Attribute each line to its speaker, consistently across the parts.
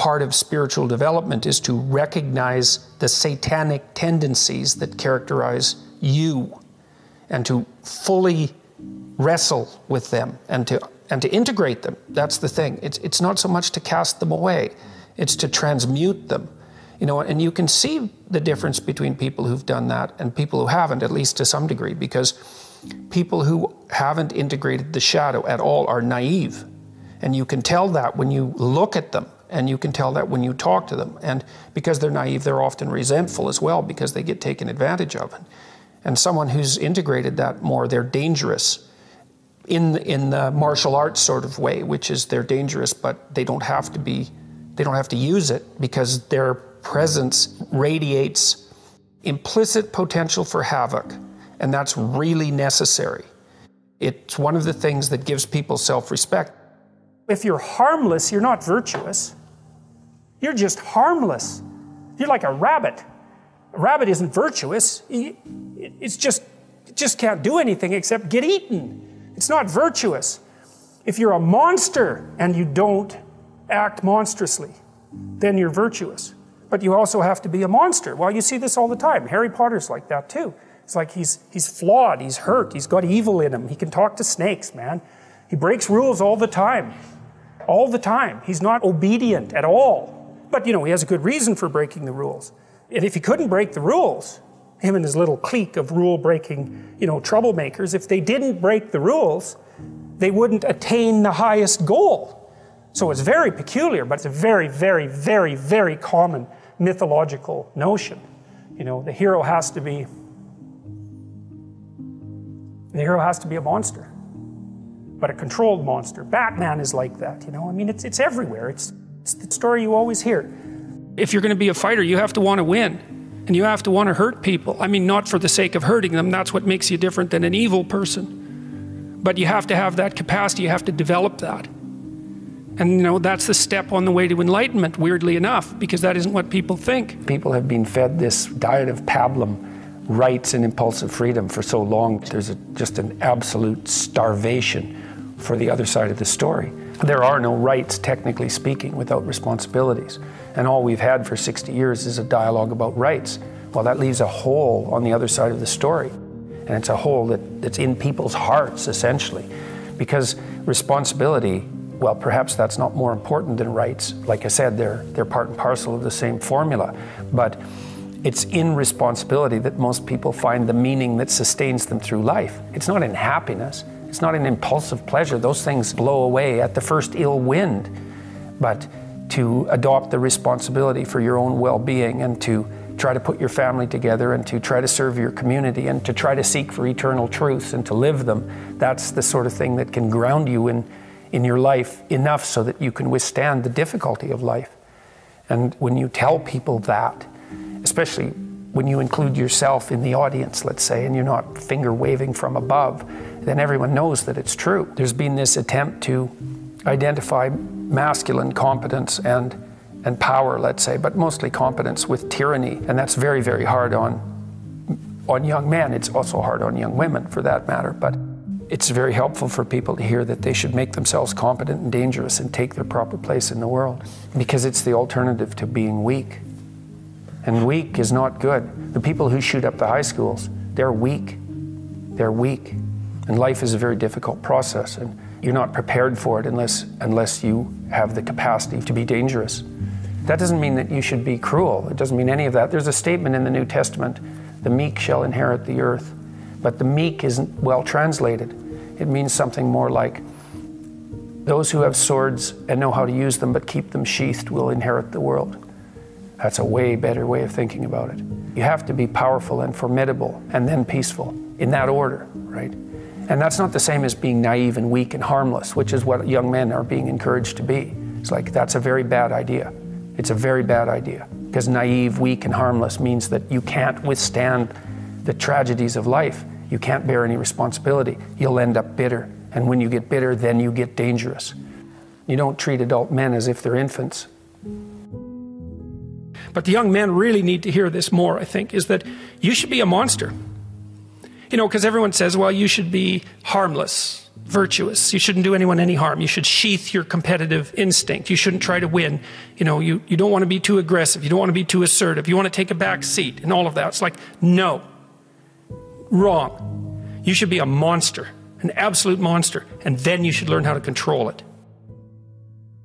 Speaker 1: part of spiritual development is to recognize the satanic tendencies that characterize you and to fully wrestle with them and to and to integrate them. That's the thing. It's it's not so much to cast them away, it's to transmute them. You know, and you can see the difference between people who've done that and people who haven't, at least to some degree, because people who haven't integrated the shadow at all are naive. And you can tell that when you look at them, and you can tell that when you talk to them. And because they're naive, they're often resentful as well because they get taken advantage of. And someone who's integrated that more, they're dangerous in in the martial arts sort of way, which is they're dangerous, but they don't have to be, they don't have to use it because their presence radiates implicit potential for havoc, and that's really necessary. It's one of the things that gives people self-respect.
Speaker 2: If you're harmless, you're not virtuous. You're just harmless. You're like a rabbit. A rabbit isn't virtuous. It's just, it just can't do anything except get eaten. It's not virtuous. If you're a monster and you don't act monstrously, then you're virtuous. But you also have to be a monster. Well, you see this all the time. Harry Potter's like that too. It's like he's, he's flawed, he's hurt, he's got evil in him. He can talk to snakes, man. He breaks rules all the time. All the time. He's not obedient at all. But, you know, he has a good reason for breaking the rules. And if he couldn't break the rules, him and his little clique of rule breaking, you know, troublemakers, if they didn't break the rules, they wouldn't attain the highest goal. So it's very peculiar, but it's a very, very, very, very common mythological notion. You know, the hero has to be the hero has to be a monster, but a controlled monster. Batman is like that, you know. I mean, it's it's everywhere. It's it's the story you always hear.
Speaker 1: If you're going to be a fighter, you have to want to win. And you have to want to hurt people. I mean, not for the sake of hurting them, that's what makes you different than an evil person. But you have to have that capacity, you have to develop that. And you know, that's the step on the way to enlightenment, weirdly enough, because that isn't what people think.
Speaker 3: People have been fed this diet of pablum, rights and impulsive freedom for so long. There's a, just an absolute starvation for the other side of the story. There are no rights, technically speaking, without responsibilities. And all we've had for 60 years is a dialogue about rights. Well, that leaves a hole on the other side of the story. And it's a hole that, that's in people's hearts, essentially. Because responsibility, well, perhaps that's not more important than rights. Like I said, they're, they're part and parcel of the same formula. But it's in responsibility that most people find the meaning that sustains them through life. It's not in happiness, it's not an impulsive pleasure. Those things blow away at the first ill wind. But to adopt the responsibility for your own well being and to try to put your family together and to try to serve your community and to try to seek for eternal truths and to live them, that's the sort of thing that can ground you in, in your life enough so that you can withstand the difficulty of life. And when you tell people that, especially when you include yourself in the audience, let's say, and you're not finger waving from above, then everyone knows that it's true. There's been this attempt to identify masculine competence and, and power, let's say, but mostly competence with tyranny. And that's very, very hard on, on young men. It's also hard on young women, for that matter. But it's very helpful for people to hear that they should make themselves competent and dangerous and take their proper place in the world because it's the alternative to being weak. And weak is not good. The people who shoot up the high schools, they're weak. They're weak. And life is a very difficult process, and you're not prepared for it unless, unless you have the capacity to be dangerous. That doesn't mean that you should be cruel. It doesn't mean any of that. There's a statement in the New Testament the meek shall inherit the earth. But the meek isn't well translated. It means something more like those who have swords and know how to use them but keep them sheathed will inherit the world. That's a way better way of thinking about it. You have to be powerful and formidable and then peaceful in that order, right? And that's not the same as being naive and weak and harmless, which is what young men are being encouraged to be. It's like that's a very bad idea. It's a very bad idea because naive, weak, and harmless means that you can't withstand the tragedies of life. You can't bear any responsibility. You'll end up bitter. And when you get bitter, then you get dangerous. You don't treat adult men as if they're infants.
Speaker 1: But the young men really need to hear this more, I think, is that you should be a monster. You know, because everyone says, well, you should be harmless.
Speaker 2: virtuous. You shouldn't do anyone any harm. You should sheath your competitive instinct. You shouldn't try to win. You know, you, you don't want to be too aggressive. You don't want to be too assertive. You want to take a back seat and all of that. It's like, no. Wrong. You should be a monster, an absolute monster, and then you should learn how to control it.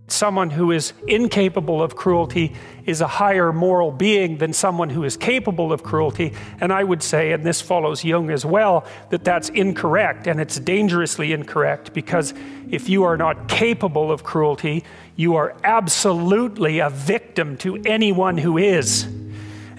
Speaker 2: Someone who is incapable of cruelty is a higher moral being than someone who is capable of cruelty. And I would say, and this follows Jung as well, that that's incorrect and it's dangerously incorrect because if you are not capable of cruelty, you are absolutely a victim to anyone who is.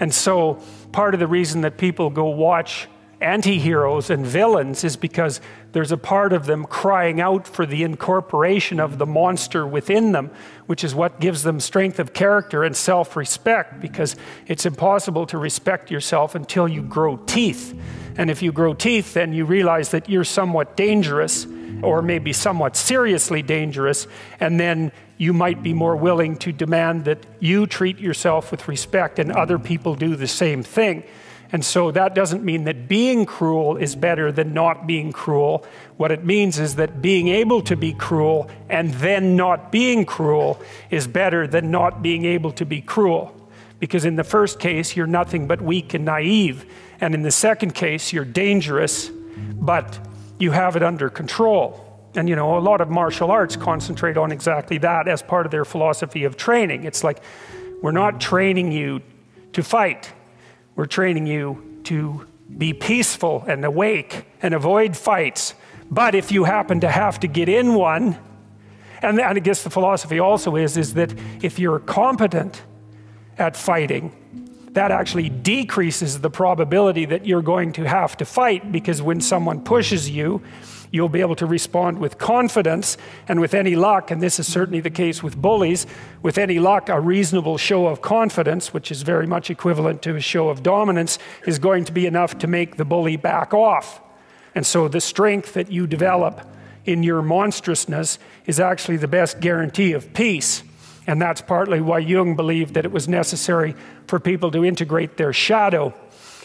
Speaker 2: And so part of the reason that people go watch anti-heroes and villains is because there's a part of them crying out for the incorporation of the monster within them, which is what gives them strength of character and self-respect because it's impossible to respect yourself until you grow teeth. And if you grow teeth, then you realize that you're somewhat dangerous or maybe somewhat seriously dangerous, and then you might be more willing to demand that you treat yourself with respect and other people do the same thing. And so that doesn't mean that being cruel is better than not being cruel. What it means is that being able to be cruel and then not being cruel is better than not being able to be cruel. Because in the first case, you're nothing but weak and naive. And in the second case, you're dangerous, but you have it under control. And you know, a lot of martial arts concentrate on exactly that as part of their philosophy of training. It's like, we're not training you to fight we're training you to be peaceful and awake and avoid fights. But if you happen to have to get in one, and, I guess the philosophy also is, is that if you're competent at fighting, that actually decreases the probability that you're going to have to fight because when someone pushes you, you'll be able to respond with confidence and with any luck, and this is certainly the case with bullies, with any luck, a reasonable show of confidence, which is very much equivalent to a show of dominance, is going to be enough to make the bully back off. And so the strength that you develop in your monstrousness is actually the best guarantee of peace. And that's partly why Jung believed that it was necessary for people to integrate their shadow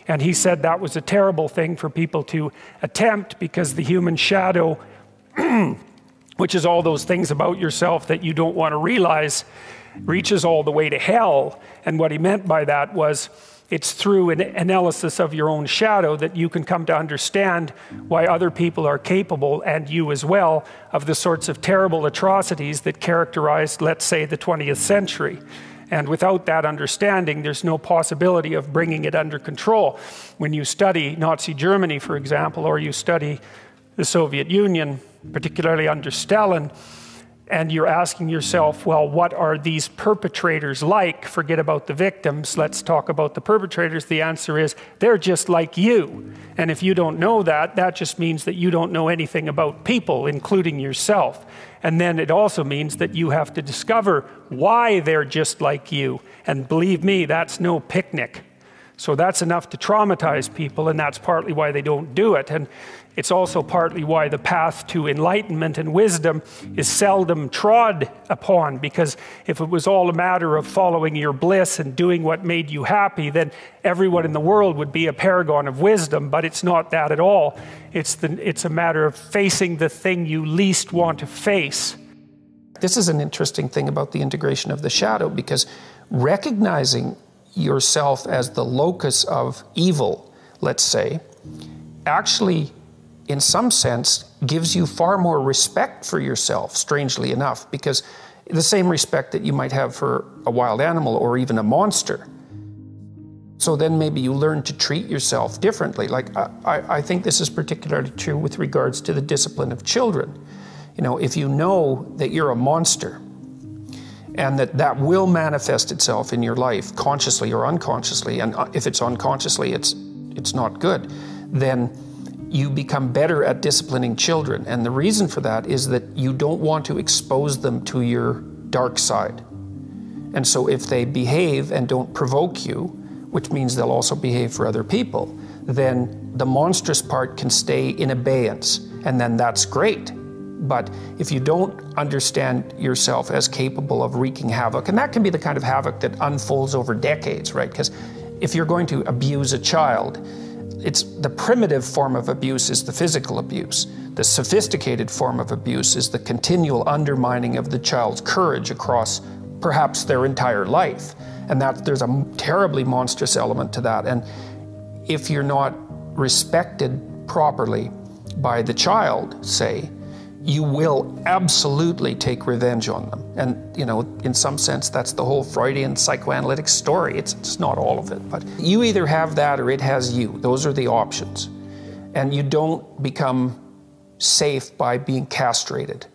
Speaker 2: and he said that was a terrible thing for people to attempt because the human shadow, which is all those things about yourself that you don't want to realize, reaches all the way to hell. And what he meant by that was it's through an analysis of your own shadow that you can come to understand why other people are capable, and you as well, of the sorts of terrible atrocities that characterized, let's say, the 20th century. And without that understanding, there's no possibility of bringing it under control. When you study Nazi Germany, for example, or you study the Soviet Union, particularly under Stalin, and you're asking yourself, well, what are these perpetrators like? Forget about the victims, let's talk about the perpetrators. The answer is they're just like you. And if you don't know that, that just means that you don't know anything about people, including yourself. And then it also means that you have to discover why they're just like you. And believe me, that's no picnic. So that's enough to traumatize people, and that's partly why they don't do it. And it's also partly why the path to enlightenment and wisdom is seldom trod upon, because if it was all a matter of following your bliss and doing what made you happy, then everyone in the world would be a paragon of wisdom, but it's not that at all. It's, the, it's a matter of facing the thing you least want to face.
Speaker 1: This is an interesting thing about the integration of the shadow, because recognizing yourself as the locus of evil, let's say, actually in some sense, gives you far more respect for yourself, strangely enough, because the same respect that you might have for a wild animal or even a monster. So then maybe you learn to treat yourself differently. Like, I, I think this is particularly true with regards to the discipline of children. You know, if you know that you're a monster, and that that will manifest itself in your life consciously or unconsciously and uh, if it's unconsciously it's it's not good then you become better at disciplining children. And the reason for that is that you don't want to expose them to your dark side. And so if they behave and don't provoke you, which means they'll also behave for other people, then the monstrous part can stay in abeyance. And then that's great. But if you don't understand yourself as capable of wreaking havoc, and that can be the kind of havoc that unfolds over decades, right? Because if you're going to abuse a child, it's the primitive form of abuse is the physical abuse. The sophisticated form of abuse is the continual undermining of the child's courage across perhaps their entire life. And that there's a terribly monstrous element to that. And if you're not respected properly by the child, say, you will absolutely take revenge on them. And, you know, in some sense, that's the whole Freudian psychoanalytic story. It's, it's not all of it, but you either have that or it has you. Those are the options. And you don't become safe by being castrated.